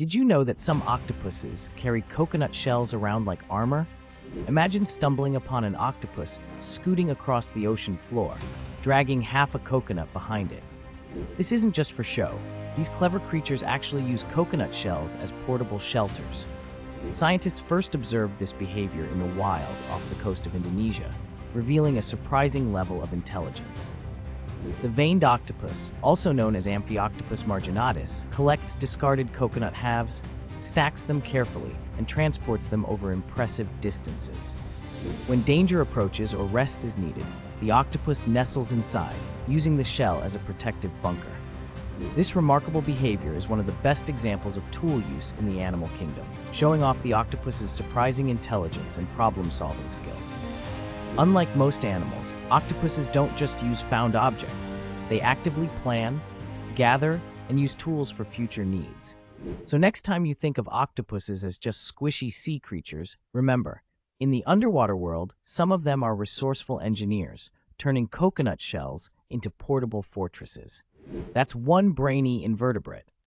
Did you know that some octopuses carry coconut shells around like armor? Imagine stumbling upon an octopus scooting across the ocean floor, dragging half a coconut behind it. This isn't just for show. These clever creatures actually use coconut shells as portable shelters. Scientists first observed this behavior in the wild off the coast of Indonesia, revealing a surprising level of intelligence. The veined octopus, also known as Amphioctopus marginatus, collects discarded coconut halves, stacks them carefully, and transports them over impressive distances. When danger approaches or rest is needed, the octopus nestles inside, using the shell as a protective bunker. This remarkable behavior is one of the best examples of tool use in the animal kingdom, showing off the octopus's surprising intelligence and problem-solving skills. Unlike most animals, octopuses don't just use found objects. They actively plan, gather, and use tools for future needs. So next time you think of octopuses as just squishy sea creatures, remember, in the underwater world, some of them are resourceful engineers, turning coconut shells into portable fortresses. That's one brainy invertebrate.